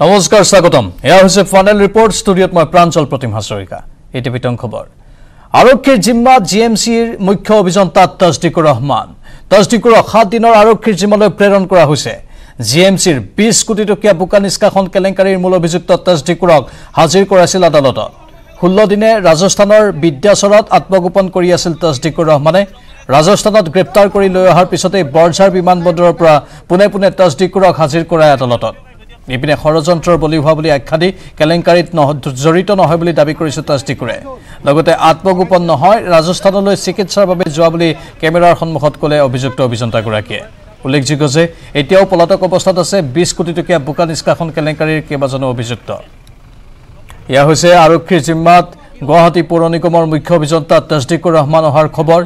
নমস্কাৰ স্বাগতম। এয়া হৈছে ফাইনেল ৰিপৰ্ট ষ্টুডিঅ'ত মই প্ৰাঞ্জল প্ৰতিম হাজৰিকা এই টিভিটং খবৰ। আৰক্ষীৰ জিম্মাত জি এম চিৰ মুখ্য অভিযন্তা তছদিকুৰ ৰহমান। তছদিকুৰক সাত দিনৰ আৰক্ষীৰ জিম্মালৈ প্ৰেৰণ কৰা হৈছে। জি এম চিৰ বিছ কোটি টকীয়া বোকা নিষ্কাশন কেলেংকাৰীৰ মূল অভিযুক্ত তছদিকুৰক হাজিৰ কৰাইছিল আদালতত। ষোল্ল দিনে ৰাজস্থানৰ বিদ্যাচৰত আত্মগোপন কৰি আছিল তছদিকুৰ ৰহমানে। ৰাজস্থানত গ্ৰেপ্তাৰ কৰি লৈ অহাৰ পিছতেই বৰঝাৰ বিমানবন্দৰৰ পৰা পোনে পোনে তছদিকুৰক হাজিৰ কৰায় আদালতত। ইপিনে ষড়যন্ত্ৰৰ বলি হোৱা বুলি আখ্যা দি কেলেংকাৰীত জড়িত নহয় বুলি দাবী কৰিছে তছদিকুৰে লগতে আত্মগোপন নহয় ৰাজস্থানলৈ চিকিৎসাৰ বাবে যোৱা বুলি কেমেৰাৰ সন্মুখত ক'লে অভিযুক্ত অভিযন্তাগৰাকীয়ে। উল্লেখযোগ্য যে এতিয়াও পলাতক অৱস্থাত আছে বিছ কোটি টকীয়া বোকা নিষ্কাশন কেলেংকাৰীৰ কেইবাজনো অভিযুক্ত। এয়া হৈছে আৰক্ষীৰ জিম্মাত গুৱাহাটী পৌৰ নিগমৰ মুখ্য অভিযন্তা তছদিকুৰ ৰহমান অহাৰ খবৰ।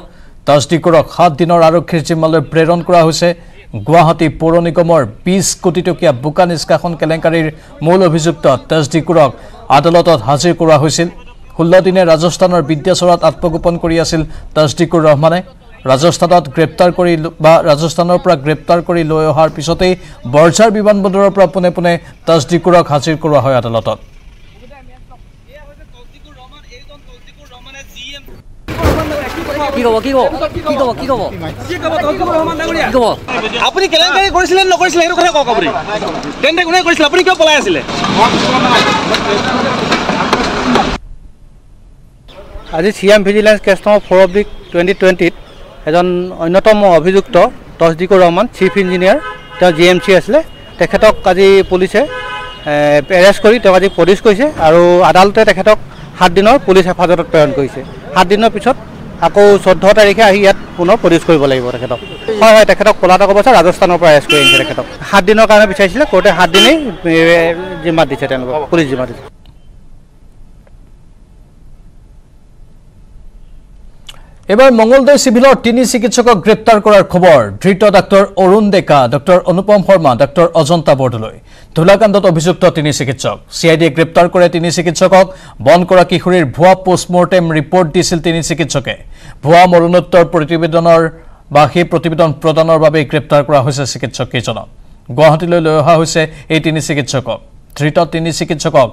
তছদিকুৰক সাত দিনৰ আৰক্ষীৰ জিম্মালৈ প্ৰেৰণ কৰা হৈছে। গুৱাহাটী পৌৰ নিগমৰ বিছ কোটি টকীয়া বোকা নিষ্কাশন কেলেংকাৰীৰ মূল অভিযুক্ত তছদিকুৰক আদালতত হাজিৰ কৰোৱা হৈছিল। ষোল্ল দিনে ৰাজস্থানৰ বিদ্যাচৰত আত্মগোপন কৰি আছিল তছদিকুৰ ৰহমানে। ৰাজস্থানত গ্ৰেপ্তাৰ কৰি বা ৰাজস্থানৰ পৰা গ্ৰেপ্তাৰ কৰি লৈ অহাৰ পিছতেই বৰঝাৰ বিমানবন্দৰৰ পৰা পোনে পোনে তছদিকুৰক হাজিৰ কৰোৱা হয় আদালতত কি ক'ব কি ক'ব কি ক'ব কি ক'ব কি ক'ব আপুনি কেলেংকাৰী কৰিছিলে নে নকৰিছিলে সেইটো কথা কওক আপুনি। তেন্তে কোনে কৰিছিলে? আপুনি কিয় পলাই আছিলে? আজি C M vigilance case number four oblique twenty টুৱেণ্টিত এজন অন্যতম অভিযুক্ত তছদিকুৰ ৰহমান চিফ ইঞ্জিনিয়াৰ তেওঁ জি এম চি আছিলে। তেখেতক আজি পুলিচে এৰেষ্ট কৰি তেওঁক আজি প্ৰডিউচ কৰিছে আৰু আদালতে তেখেতক সাত দিনৰ পুলিচ হেফাজতত প্ৰেৰণ কৰিছে। সাত দিনৰ পিছত আকৌ চৈধ্য তাৰিখে আহি ইয়াত পুনৰ প্ৰডিউচ কৰিব লাগিব তেখেতক। হয় হয় তেখেতক পলাতক অৱস্থা ৰাজস্থানৰ পৰা এৰেষ্ট কৰি আনিছে তেখেতক। সাত দিনৰ কাৰণে বিচাৰিছিলে কোৰ্টে সাত দিনেই জিম্মাত দিছে তেওঁলোকক পুলিচ জিম্মাত দিছে। এবাৰ মঙলদৈ চিভিলৰ তিনি চিকিৎসকক গ্ৰেপ্তাৰ কৰাৰ খবৰ ধৃত doctor Arun Deka doctor Anupam Sharma doctor Ajanta Bordoloi. ধূলাকাণ্ডত অভিযুক্ত তিনি চিকিৎসক। চি আই ডিয়ে গ্ৰেপ্তাৰ কৰে তিনি চিকিৎসকক। বন কৰা কিশোৰীৰ ভুৱা পষ্টমৰ্টেম ৰিপৰ্ট দিছিল তিনি চিকিৎসকে। ভুৱা মৰণোত্তৰ প্ৰতিবেদনৰ বা সেই প্ৰতিবেদন প্ৰদানৰ বাবে গ্ৰেপ্তাৰ কৰা হৈছে চিকিৎসককেইজনক। গুৱাহাটীলৈ লৈ অহা হৈছে এই তিনি চিকিৎসকক। ধৃত তিনি চিকিৎসকক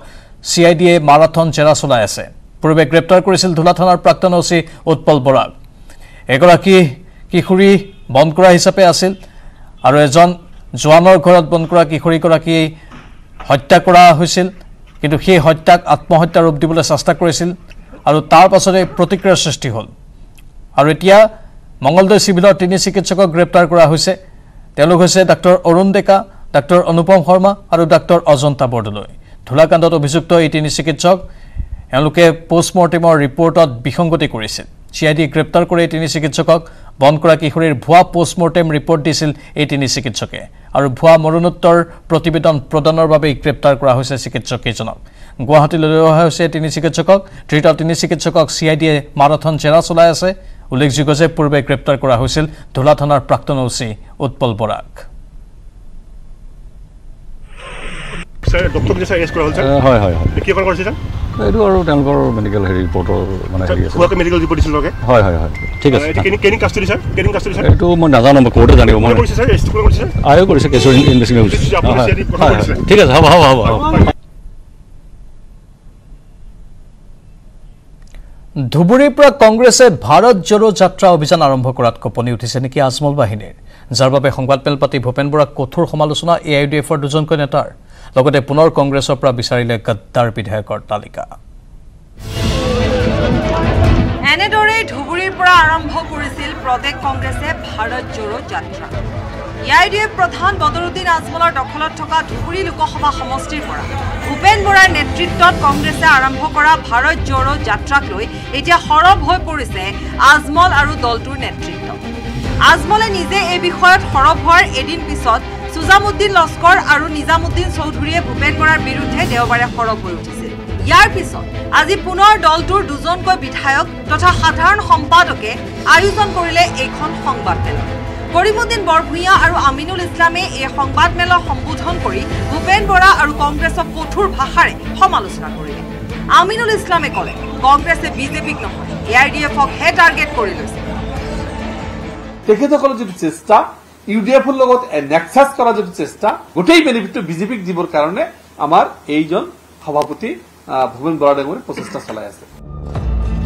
চি আই ডিয়ে মাৰাথন জেৰা চলাই আছে। পূৰ্বে গ্ৰেপ্তাৰ কৰিছিল ধূলা থানাৰ প্ৰাক্তন অ চি উৎপল বৰাক। এগৰাকী কিশোৰী বন্ধ কৰা হিচাপে আছিল আৰু এজন জোৱানৰ ঘৰত বন্ধ কৰা কিশোৰীগৰাকী হত্যা কৰা হৈছিল কিন্তু সেই হত্যাক আত্মহত্যা ৰূপ দিবলৈ চেষ্টা কৰিছিল আৰু তাৰ পাছতে প্ৰতিক্ৰিয়াৰ সৃষ্টি হ'ল। আৰু এতিয়া মঙলদৈ চিভিলৰ তিনি চিকিৎসকক গ্ৰেপ্তাৰ কৰা হৈছে। তেওঁলোক হৈছে ডাক্তৰ অৰুণ ডেকা ডাক্তৰ অনুপম শৰ্মা আৰু ডাক্তৰ অজন্তা বৰদলৈ। ধূলাকাণ্ডত অভিযুক্ত এই তিনি চিকিৎসক এওঁলোকে পষ্টমৰ্টেমৰ ৰিপৰ্টত বিসংগতি কৰিছিল চি আই ডিয়ে গ্ৰেপ্তাৰ কৰি এই তিনি চিকিৎসকক বন্ধ কৰা কিশোৰীৰ ভুৱা পষ্টমৰ্টেম ৰিপৰ্ট দিছিল এই তিনি চিকিৎসকে। আৰু ভুৱা মৰণোত্তৰ প্ৰতিবেদন প্ৰদানৰ বাবে গ্ৰেপ্তাৰ কৰা হৈছে চিকিৎসককেইজনক। গুৱাহাটীলৈ লৈ অহা হৈছে তিনি চিকিৎসকক। ধৃত তিনি চিকিৎসকক চি আই ডিয়ে মাৰাথন জেৰা চলাই আছে। উল্লেখযোগ্য যে পূৰ্বে গ্ৰেপ্তাৰ কৰা হৈছিল ধূলা থানাৰ প্ৰাক্তন অ চি উৎপল বৰাক। হয় হয় হয়। এইটো আৰু তেওঁলোকৰ মেডিকেল হেৰি ৰিপৰ্টৰ মানে হেৰি আছে। ভুৱাকৈ মেডিকেল ৰিপৰ্ট দিছিল লগে? হয় হয় হয়। ঠিক আছে। কেনি কেনি কাষ্টডি ছাৰ কেনি কাষ্টডি ছাৰ এইটো মই নাজানো মই কোৰ্টে জানিব মই কৰিছে ছাৰ এৰেষ্ট কোনে কৰিছে আয়ো কৰিছে কেছৰ ইনভেষ্টিগেশ্যন কৰিছে। ঠিক আছে হ'ব হ'ব হ'ব ধুবুৰীৰ পৰা কংগ্ৰেছে ভাৰত জোড়ো যাত্ৰা অভিযান আৰম্ভ কৰাত কঁপনি উঠিছে নেকি আজমল বাহিনীৰ? যাৰ বাবে সংবাদমেল পাতি ভূপেন বৰাক কঠোৰ সমালোচনা এ আই ডি এফৰ দুজনকৈ নেতাৰ। লগতে পুনৰ কংগ্ৰেছৰ পৰা বিচাৰিলে গদ্দাৰ বিধায়কৰ তালিকা। এনেদৰে ধুবুৰীৰ পৰা আৰম্ভ কৰিছিল প্ৰদেশ কংগ্ৰেছে ভাৰত জোড়ো যাত্ৰা। এ আই ডি এফ প্ৰধান বদৰুদ্দিন আজমলৰ দখলত থকা ধুবুৰী লোকসভা সমষ্টিৰ পৰা ভূপেন বৰাৰ নেতৃত্বত কংগ্ৰেছে আৰম্ভ কৰা ভাৰত জোড়ো যাত্ৰাক লৈ এতিয়া সৰব হৈ পৰিছে আজমল আৰু দলটোৰ নেতৃত্ব। আজমলে নিজে এই বিষয়ত সৰব হোৱাৰ এদিন পিছত সুজামুদ্দিন লস্কৰ আৰু নিজামুদ্দিন চৌধুৰীয়ে ভূপেন বৰাৰ বিৰুদ্ধে দেওবাৰে সৰব হৈ উঠিছিল। ইয়াৰ পিছত আজি পুনৰ দলটোৰ দুজনকৈ বিধায়ক তথা সাধাৰণ সম্পাদকে আয়োজন কৰিলে এইখন সংবাদমেল। কৰিমুদ্দিন বৰভূঞা আৰু আমিনুল ইছলামে এই সংবাদমেলক সম্বোধন কৰি ভূপেন বৰা আৰু কংগ্ৰেছক কঠোৰ ভাষাৰে সমালোচনা কৰিলে। আমিনুল ইছলামে ক'লে কংগ্ৰেছে বিজেপিক নহয় এ আই ডি এফকহে টাৰ্গেট কৰি লৈছে। তেখেতসকলৰ যিটো চেষ্টা ইউ ডি এফৰ লগত নেক্সাছ কৰাৰ যিটো চেষ্টা গোটেই বেনিফিটটো বিজেপিক দিবৰ কাৰণে আমাৰ এইজন সভাপতি ভূপেন বৰা ডাঙৰীয়ে প্ৰচেষ্টা চলাই আছে।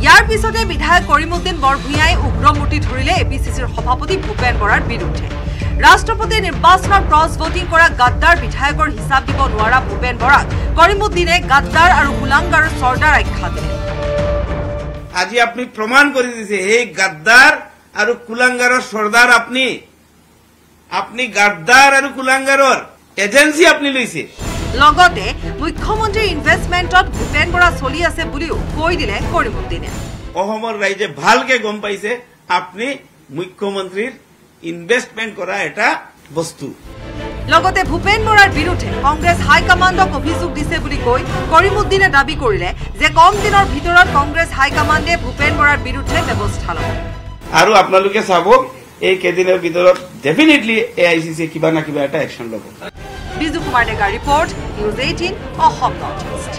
ইয়াৰ পিছতে বিধায়ক কৰিমুদ্দিন বৰভূঞাই উগ্ৰমূৰ্তি ধৰিলে এ পি চি চিৰ সভাপতি ভূপেন বৰাৰ বিৰুদ্ধে। ৰাষ্ট্ৰপতি নিৰ্বাচনত ক্ৰছ ভোটিং কৰা গাদ্দাৰ বিধায়কৰ হিচাপ দিব নোৱাৰা ভূপেন বৰাক কৰিমুদ্দিনে গাদ্দাৰ আৰু কুলাংগাৰ চৰ্দাৰ আখ্যা দিলে। আজি আপনি প্ৰমাণ কৰে দিছে এই গাদ্দাৰ আৰ কুলাঙ্গাৰৰ সৰ্দাৰ আপনি আপনি গাদ্দাৰ আৰ কুলাঙ্গাৰৰ এজেন্সি আপনি লইছে। লগতে মুখ্যমন্ত্ৰীৰ ইনভেষ্টমেণ্টত ভূপেন বৰা চলি আছে বুলিও কৈ দিলে কৰিমুদ্দিনে অসমৰ ৰাইজে ভালকে গম পাইছে আপনি মুখ্যমন্ত্ৰীৰ ইনভেস্টমেন্ট কৰা এটা বস্তু। লগতে ভূপেন বৰাৰ বিৰুদ্ধে কংগ্ৰেছ হাইকমাণ্ডক অভিযোগ দিছে বুলি কৈ কৰিমুদ্দিনে দাবী কৰিলে যে কম দিনৰ ভিতৰত কংগ্ৰেছ হাইকমাণ্ডে ভূপেন বৰাৰ বিৰুদ্ধে ব্যৱস্থা ল'ব। আৰু আপোনালোকে চাব এই কেইদিনৰ ভিতৰত definitely A I C C কিবা না কিবা এটা একশ্যন ল'ব। বিজু কুমাৰ ডেকাৰ report News Eighteen Assam North East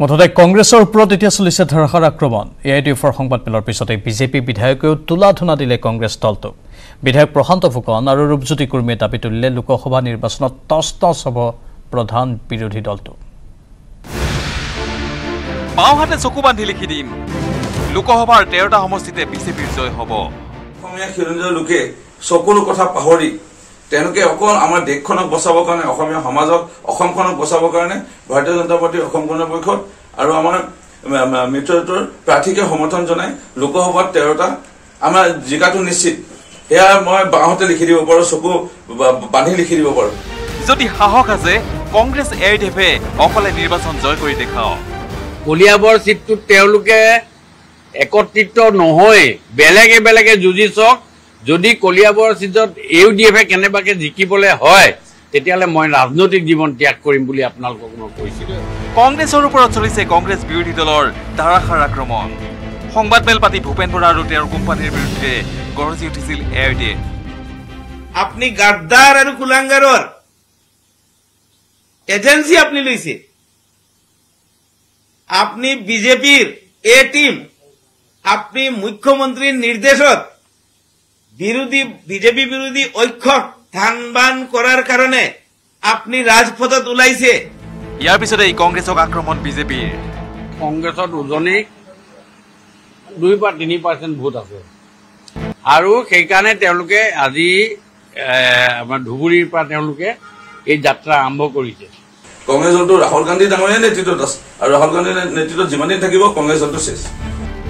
মুঠতে কংগ্ৰেছৰ ওপৰত এতিয়া চলিছে ধাৰাসাৰ আক্ৰমণ। এ আই ডি এফৰ সংবাদ মেলৰ পিছতে বিজেপি বিধায়কেও তোলা ধূনা দিলে কংগ্ৰেছ দলটোক। বিধায়ক প্ৰশান্ত ফুকন আৰু ৰূপজ্যোতি কুৰ্মীয়ে দাবী তুলিলে লোকসভা নিৰ্বাচনত টচ টচ হ'ব প্ৰধান বিৰোধী দলটো। বাওঁহাতে চকু বান্ধি লিখি দিম। লোকসভাৰ তেৰটা সমষ্টিতে বিজেপিৰ জয় হ'ব। অসমীয়া খিলঞ্জীয়া লোকে সকলো কথা পাহৰি তেওঁলোকে অকল আমাৰ দেশখনক বচাবৰ কাৰণে অসমীয়া সমাজক অসমখনক বচাবৰ কাৰণে ভাৰতীয় জনতা পাৰ্টীৰ অসম গণপৰিষদ আৰু আমাৰ মিত্ৰজোঁটৰ প্ৰাৰ্থীকে সমৰ্থন জনাই লোকসভাত তেৰটা। আমাৰ জিকাটো নিশ্চিত। সেয়া মই বাঁহতে লিখি দিব পাৰোঁ চকু বান্ধি লিখি দিব পাৰোঁ। যদি সাহস আছে কংগ্ৰেছ এ আই ডি এফে অকলে নিৰ্বাচন জয় কৰি দেখাওক। কলিয়াবৰ চিটটোত তেওঁলোকে একত্ৰিত নহয়। বেলেগে বেলেগে যুঁজি চাওক যদি কলিয়াবৰ চিটত ইউ ডি এফে কেনেবাকে জিকিবলৈ হয় তেতিয়াহ'লে মই ৰাজনৈতিক জীৱন ত্যাগ কৰিম বুলি আপোনালোকক মই কৈছিলোঁ। কংগ্ৰেছৰ ওপৰত চলিছে কংগ্ৰেছ বিৰোধী দলৰ ধাৰাসাৰ আক্ৰমণ। সংবাদমেল পাতি ভূপেন বৰা আৰু তেওঁৰ কোম্পানীৰ বিৰুদ্ধে গৰজি উঠিছিল এ আই ডি এফ। আপনি গাদ্দাৰ আৰ কুলাঙ্গাৰৰ এজেন্সি আপনি লইছে আপনি বিজেপিৰ এ টিম আপনি মুখ্যমন্ত্ৰীৰ নিৰ্দেশত বিৰোধী বিজেপি বিৰোধী ঐক্য ধান কৰাৰ কাৰণে আপনি ৰাজপথত ওলাইছে ইয়াৰ পিছতে এই কংগ্ৰেছক আক্ৰমণ বিজেপিৰ। কংগ্ৰেছত উজনিক দুই বা তিনি পাৰ্চেণ্ট ভোট আছে। আৰু সেইকাৰণে তেওঁলোকে আজি আমাৰ ধুবুৰীৰ পৰা তেওঁলোকে এই যাত্ৰা আৰম্ভ কৰিছে। কংগ্ৰেছ দলটো ৰাহুল গান্ধী ডাঙৰীয়া নেতৃত্বত আছে। আৰু ৰাহুল গান্ধীৰ নেতৃত্বত যিমান দিন থাকিব কংগ্ৰেছ দলটো শেষ।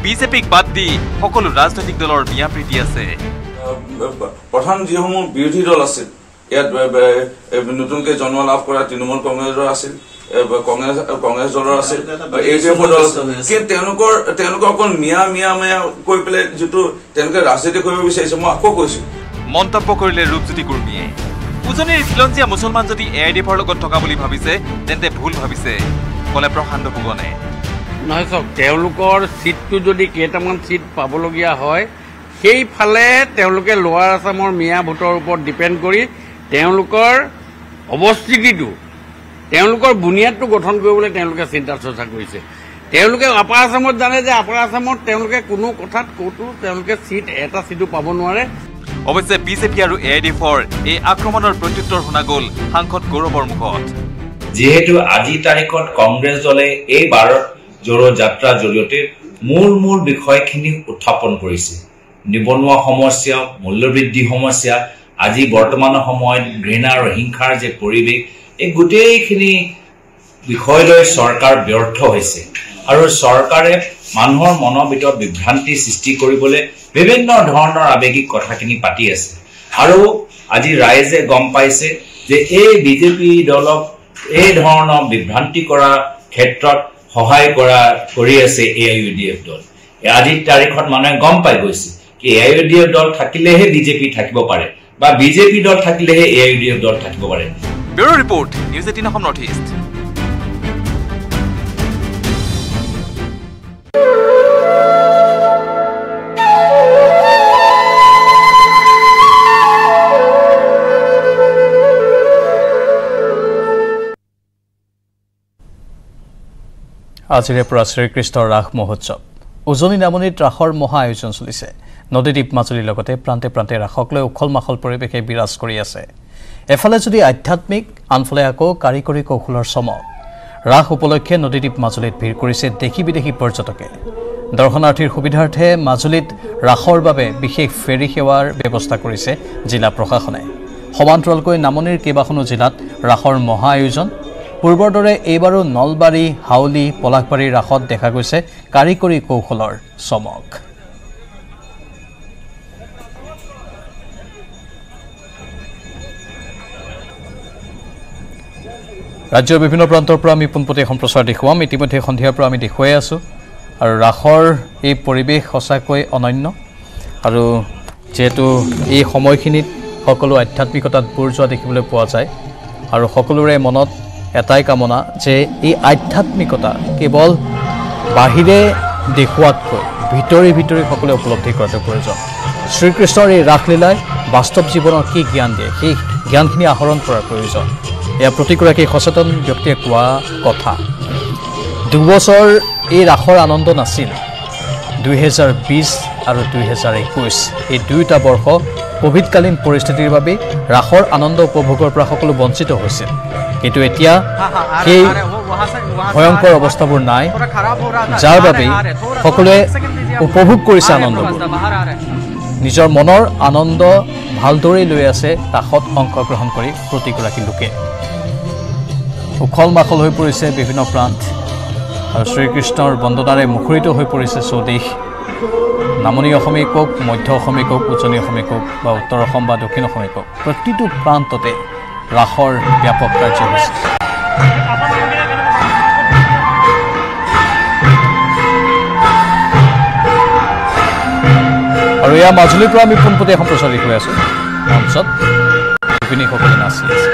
বিজেপিক বাদ দি সকলো ৰাজনৈতিক দলৰ মিয়া প্ৰীতি আছে। প্ৰধান যিসমূহ বিৰোধী দল আছিল ইয়াত নতুনকৈ জন্ম লাভ কৰা তৃণমূল কংগ্ৰেছৰ আছিল কংগ্ৰেছ কংগ্ৰেছ দলৰ আছিল এ ডি এফৰ দল আছিল কিন্তু তেওঁলোকৰ তেওঁলোকৰ অকল মিয়া মিয়া মিয়া কৈ পেলাই যিটো তেওঁলোকে ৰাজনীতি কৰিব বিচাৰিছে মই আকৌ কৈছো। মন্তব্য কৰিলে ৰূপজ্যোতি কুৰ্মীয়ে। উজনিৰ খিলঞ্জীয়া মুছলমান যদি এ আই ডি এফৰ লগত থকা বুলি ভাবিছে তেন্তে ভুল ভাবিছে কলে প্ৰশান্ত ফুকনে নহয় চাওক তেওঁলোকৰ ছিটটো যদি কেইটামান ছিট পাবলগীয়া হয় সেইফালে তেওঁলোকে লোৱাৰ আছামৰ মিয়া ভোটৰ ওপৰত ডিপেণ্ড কৰি তেওঁলোকৰ অৱস্থিতিটো তেওঁলোকৰ বুনিয়াদটো গঠন কৰিবলৈ তেওঁলোকে চিন্তা চৰ্চা কৰিছে। তেওঁলোকে আপাৰ আছামত জানে যে আপাৰ আছামত তেওঁলোকে কোনো কথাত ক'তো তেওঁলোকে ছিট এটা ছিটো পাব নোৱাৰে। অৱশ্যে বিজেপি আৰু এ আই ডি এফৰ এই আক্ৰমণৰ প্ৰত্যুত্তৰ শুনা গ'ল সাংসদ গৌৰৱৰ মুখত। যিহেতু আজিৰ তাৰিখত কংগ্ৰেছ দলে এই ভাৰত জোৰো যাত্ৰাৰ জৰিয়তে মূল মূল বিষয়খিনি উত্থাপন কৰিছে। নিবনুৱা সমস্যা মূল্যবৃদ্ধি সমস্যা আজি বৰ্তমানৰ সময়ত ঘৃণা আৰু হিংসাৰ যে পৰিৱেশ এই গোটেইখিনি বিষয় লৈ চৰকাৰ ব্যৰ্থ হৈছে। আৰু চৰকাৰে মানুহৰ মনৰ ভিতৰত বিভ্ৰান্তি সৃষ্টি কৰিবলৈ বিভিন্ন ধৰণৰ আৱেগিক কথাখিনি পাতি আছে। আৰু আজি ৰাইজে গম পাইছে যে এই বিজেপি দলক এই ধৰণৰ বিভ্ৰান্তি কৰাৰ ক্ষেত্ৰত সহায় কৰা কৰি আছে A I U D F দল। আজিৰ তাৰিখত মানুহে গম পাই গৈছে কি A I U D F দল থাকিলেহে বিজেপি থাকিব পাৰে বা বিজেপি দল থাকিলেহে A I U D F দল থাকিব পাৰে। Bureau' report News Eighteen Assam North East. আজিৰে পৰা শ্ৰীকৃষ্ণৰ ৰাস মহোৎসৱ। উজনি নামনিত ৰাসৰ মহা আয়োজন চলিছে। নদীদ্বীপ মাজুলীৰ লগতে প্ৰান্তে প্ৰান্তে ৰাসক লৈ উখল মাখল পৰিৱেশে বিৰাজ কৰি আছে। এফালে যদি আধ্যাত্মিক আনফালে আকৌ কাৰিকৰী কৌশলৰ চমক। ৰাস উপলক্ষে নদীদ্বীপ মাজুলীত ভিৰ কৰিছে দেশী বিদেশী পৰ্যটকে। দৰ্শনাৰ্থীৰ সুবিধাৰ্থে মাজুলীত ৰাসৰ বাবে বিশেষ ফেৰী সেৱাৰ ব্যৱস্থা কৰিছে জিলা প্ৰশাসনে। সমান্তৰালকৈ নামনিৰ কেইবাখনো জিলাত ৰাসৰ মহা আয়োজন পূৰ্বৰ দৰে এইবাৰো নলবাৰী হাউলি পলাশবাৰীৰ ৰাসত দেখা গৈছে কাৰিকৰী কৌশলৰ চমক। ৰাজ্যৰ বিভিন্ন প্ৰান্তৰ পৰা আমি পোনপটীয়া সম্প্ৰচাৰ দেখুৱাম। ইতিমধ্যে সন্ধিয়াৰ পৰা আমি দেখুৱাই আছোঁ। আৰু ৰাসৰ এই পৰিৱেশ সঁচাকৈ অনন্য। আৰু যিহেতু এই সময়খিনিত সকলো আধ্যাত্মিকতাত বুৰ যোৱা দেখিবলৈ পোৱা যায়। আৰু সকলোৰে মনত এটাই কামনা যে এই আধ্যাত্মিকতা কেৱল বাহিৰে দেখুৱাতকৈ ভিতৰি ভিতৰি সকলোৱে উপলব্ধি কৰাটো প্ৰয়োজন। শ্ৰীকৃষ্ণৰ এই ৰাসলীলাই বাস্তৱ জীৱনৰ কি জ্ঞান দিয়ে সেই জ্ঞানখিনি আহৰণ কৰাৰ প্ৰয়োজন। এয়া প্ৰতিগৰাকী সচেতন ব্যক্তিয়ে কোৱা কথা। দুবছৰ এই ৰাসৰ আনন্দ নাছিল। দুহেজাৰ বিছ আৰু দুহেজাৰ একৈছ এই দুয়োটা বৰ্ষ ক'ভিডকালীন পৰিস্থিতিৰ বাবে ৰাসৰ আনন্দ উপভোগৰ পৰা সকলো বঞ্চিত হৈছিল। কিন্তু এতিয়া সেই ভয়ংকৰ অৱস্থাবোৰ নাই যাৰ বাবে সকলোৱে উপভোগ কৰিছে আনন্দবোৰ। নিজৰ মনৰ আনন্দ ভালদৰেই লৈ আছে ৰাসত অংশগ্ৰহণ কৰি প্ৰতিগৰাকী লোকে। উখল মাখল হৈ পৰিছে বিভিন্ন প্ৰান্ত আৰু শ্ৰীকৃষ্ণৰ বন্দনাৰে মুখৰিত হৈ পৰিছে চৌদিশ নামনি অসমে কওক মধ্য অসমে কওক উজনি অসমে কওক বা উত্তৰ অসম বা দক্ষিণ অসমে কওক প্ৰতিটো প্ৰান্ততে ৰাসৰ ব্যাপক কাৰ্যসূচী। আৰু এয়া মাজুলীৰ পৰা আমি পোনপটীয়া সম্প্ৰচাৰ দেখুৱাই আছোঁ। মঞ্চত শিপিনীসকলে নাচি আছে।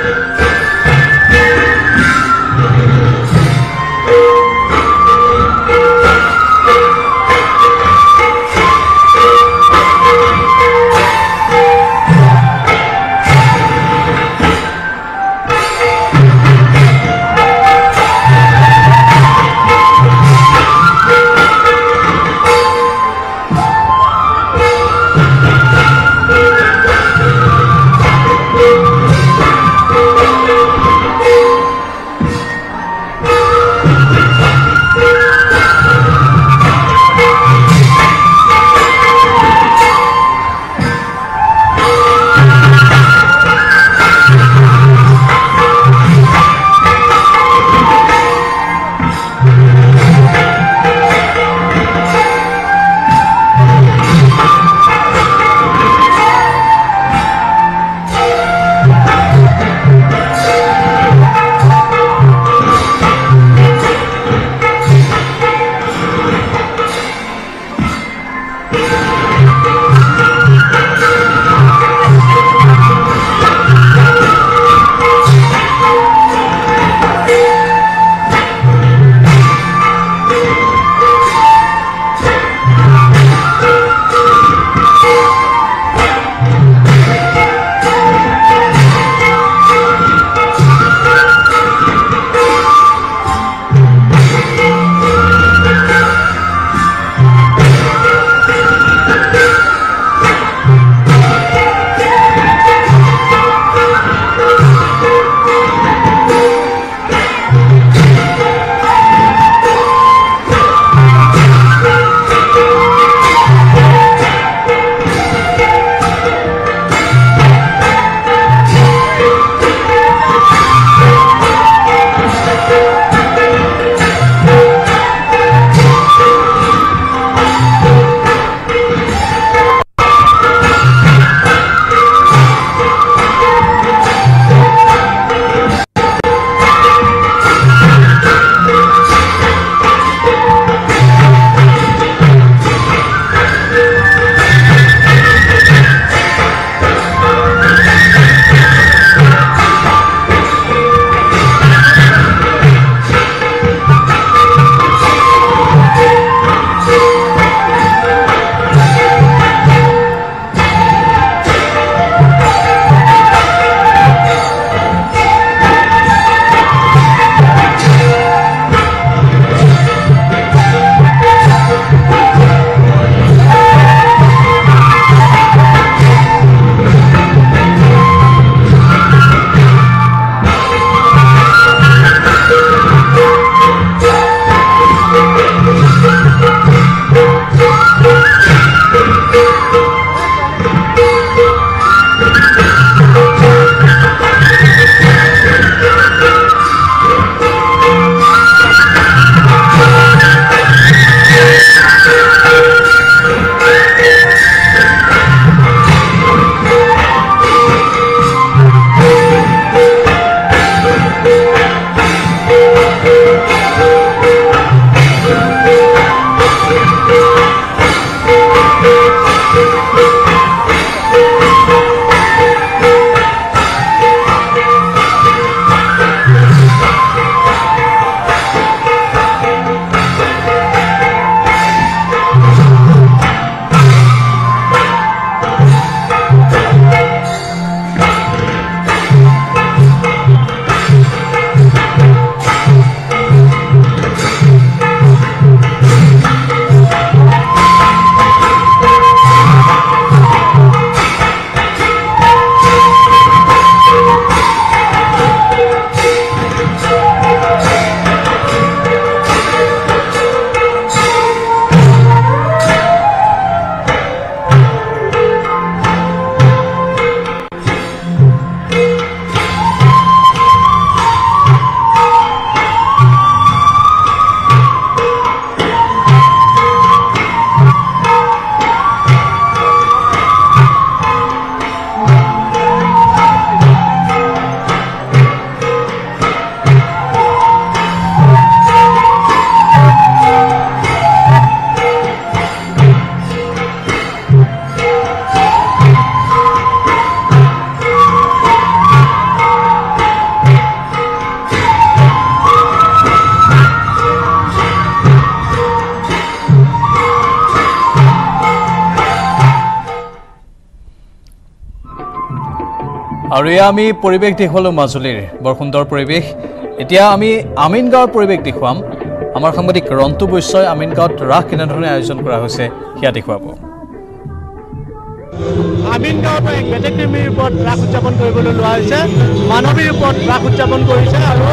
আৰু এয়া আমি পৰিৱেশ দেখুৱালোঁ মাজুলীৰ বৰ সুন্দৰ পৰিৱেশ। এতিয়া আমি আমিন গাঁৱৰ পৰিৱেশ দেখুৱাম। আমাৰ সাংবাদিক ৰন্তু বৈশ্যই আমিন গাঁৱত ৰাস কেনেধৰণে আয়োজন কৰা হৈছে সেয়া দেখুৱাব। আমিন গাঁৱৰ পৰা এক বেটেক্টমীৰ ওপৰত ৰাস উদযাপন কৰিবলৈ লোৱা হৈছে। মানৱীৰ ওপৰত ৰাস উদযাপন কৰিছে আৰু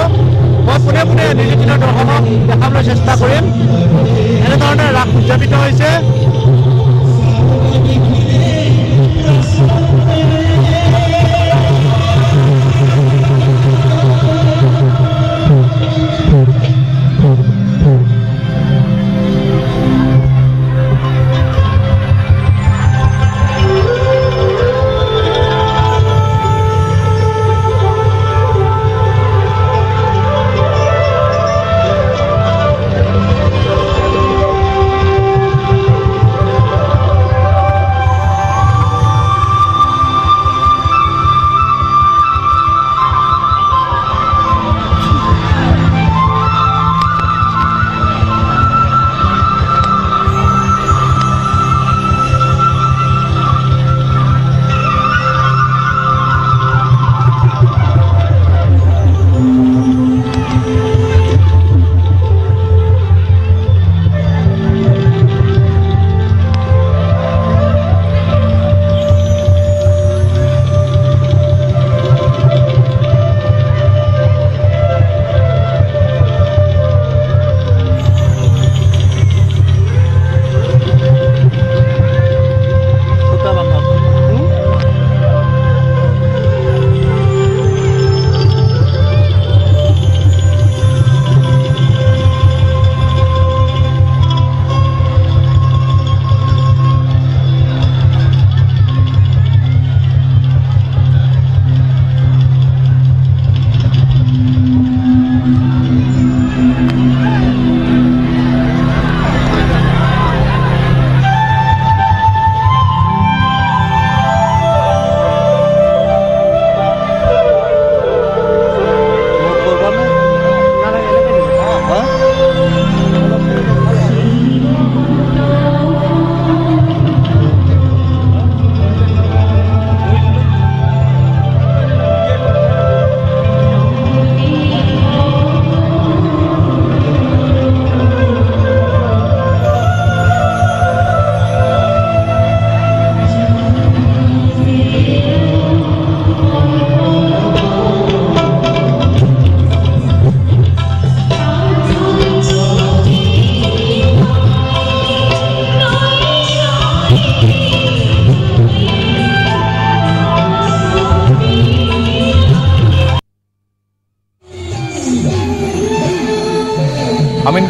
মই পোনে পোনে নিৰ্যাতিত দৰ্শকক দেখাবলৈ চেষ্টা কৰিম। এনেধৰণে ৰাস উদযাপিত হৈছে।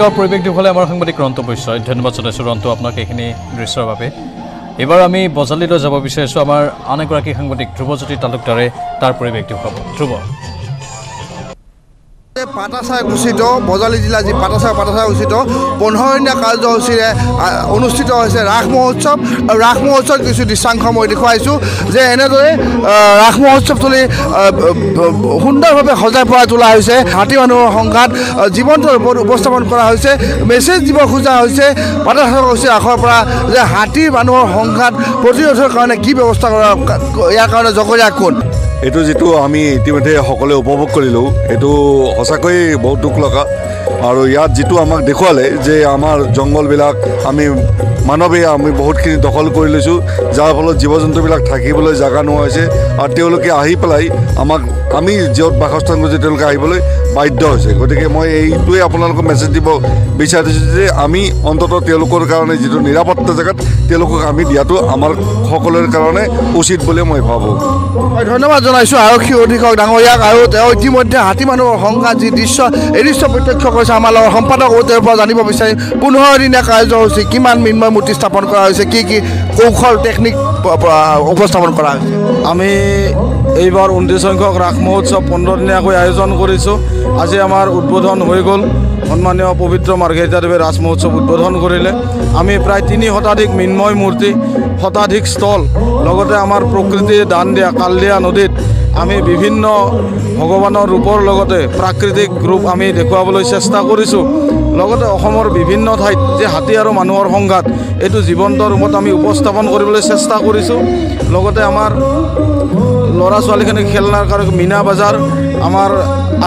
আমিনগাঁৱৰ পৰিৱেশ দেখুৱালে আমাৰ সাংবাদিক ৰন্ত বৈশ্যই। ধন্যবাদ জনাইছোঁ ৰন্ত আপোনাক এইখিনি দৃশ্যৰ বাবে। এইবাৰ আমি বজালীলৈ যাব বিচাৰিছোঁ আমাৰ আন এগৰাকী সাংবাদিক ধ্ৰুৱজ্যোতি তালুকদাৰে তাৰ পৰিৱেশ দেখুৱাব ধ্ৰুৱ। পাটাছাই ঘোষিত বজালী জিলা যি পাটাছাই পাটাছাই ঘোষিত পোন্ধৰদিনীয়া কাৰ্যসূচীৰে অনুষ্ঠিত হৈছে ৰাস মহোৎসৱ। আৰু ৰাস মহোৎসৱ কিছু দৃশ্যাংশ মই দেখুৱাইছোঁ যে এনেদৰে ৰাস ব- ব- সুন্দৰভাৱে সজাই পৰাই তোলা হৈছে। হাতী মানুহৰ সংঘাত জীৱন্ত ৰূপত উপস্থাপন কৰা হৈছে। মেছেজ দিব খোজা হৈছে। পাটাছাই ঘোষিত ৰাসৰ পৰা যে হাতীৰ মানুহৰ সংঘাত প্ৰতিৰোধৰ কাৰণে কি ব্যৱস্থা কৰা ইয়াৰ কাৰণে জগৰীয়া কোন? এইটো যিটো আমি ইতিমধ্যে সকলোৱে উপভোগ কৰিলোঁ এইটো সঁচাকৈয়ে বহুত দুখ লগা। আৰু ইয়াত যিটো আমাক দেখুৱালে যে আমাৰ জংঘলবিলাক আমি মানৱে আমি বহুতখিনি দখল কৰি লৈছোঁ যাৰ ফলত জীৱ জন্তুবিলাক থাকিবলৈ জেগা নোহোৱা হৈছে আৰু তেওঁলোকে আহি পেলাই আমাক আমি য'ত বাসস্থান কৰিছোঁ তেওঁলোকে আহিবলৈ বাধ্য হৈছে। গতিকে মই এইটোৱে আপোনালোকক মেছেজ দিব বিচাৰিছোঁ যে আমি অন্ততঃ তেওঁলোকৰ কাৰণে যিটো নিৰাপত্তা জেগাত তেওঁলোকক আমি দিয়াটো আমাৰ সকলোৰে কাৰণে উচিত বুলি মই ভাবোঁ। হয় ধন্যবাদ জনাইছোঁ আৰক্ষী অধীক্ষক ডাঙৰীয়াক আৰু তেওঁ ইতিমধ্যে হাতী মানুহৰ সংঘাত যি দৃশ্য এই দৃশ্য প্ৰত্যক্ষ কৰিছে। আমাৰ লগৰ সম্পাদক তেওঁৰ পৰা জানিব বিচাৰিম পোন্ধৰ দিনীয়া কাৰ্যসূচী কিমান মৃন্ময় মূৰ্তি স্থাপন কৰা হৈছে কি কি কৌশল টেকনিক উপস্থাপন কৰা হৈছে? আমি এইবাৰ ঊনত্ৰিছ সংখ্যক ৰাস মহোৎসৱ পোন্ধৰ দিনীয়াকৈ আয়োজন কৰিছোঁ। আজি আমাৰ উদ্বোধন হৈ গ'ল। সন্মানীয় পবিত্ৰ মাৰ্ঘেৰিটাদেৱে ৰাস মহোৎসৱ উদ্বোধন কৰিলে। আমি প্ৰায় তিনি শতাধিক মৃন্ময় মূৰ্তি শতাধিক স্থল লগতে আমাৰ প্ৰকৃতিয়ে দান দিয়া কালদিয়া নদীত আমি বিভিন্ন ভগৱানৰ ৰূপৰ লগতে প্ৰাকৃতিক ৰূপ আমি দেখুৱাবলৈ চেষ্টা কৰিছোঁ। লগতে অসমৰ বিভিন্ন ঠাইত যে হাতী আৰু মানুহৰ সংঘাত এইটো জীৱন্ত ৰূপত আমি উপস্থাপন কৰিবলৈ চেষ্টা কৰিছোঁ। লগতে আমাৰ ল'ৰা ছোৱালীখিনিক খেলনাৰ কাৰণে মীনা বজাৰ আমাৰ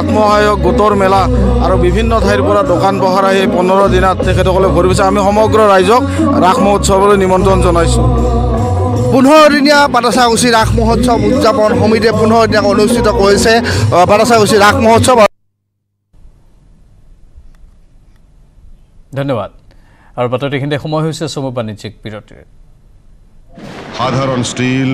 আত্মসহায়ক গোটৰ মেলা আৰু বিভিন্ন ঠাইৰ পৰা দোকান পোহাৰ আহি পোন্ধৰ দিনত তেখেতসকলে ভৰি পাইছে আমি সমগ্ৰ ৰাইজক ৰাস মহোৎসৱলৈ নিমন্ত্ৰণ জনাইছোঁ। পোন্ধৰদিনীয়া পাতাচাকুচি ৰাস মহোৎসৱ উদযাপন সমিতিয়ে পোন্ধৰদিনীয়াকৈ অনুষ্ঠিত কৰিছে। পাতাচাকুচি ৰাস মহোৎসৱ ধন্যবাদ। আৰু বাতৰিখিনিতে সময় হৈছে চমু বাণিজ্যিক বিৰতিৰ। সাধাৰণ ষ্টীল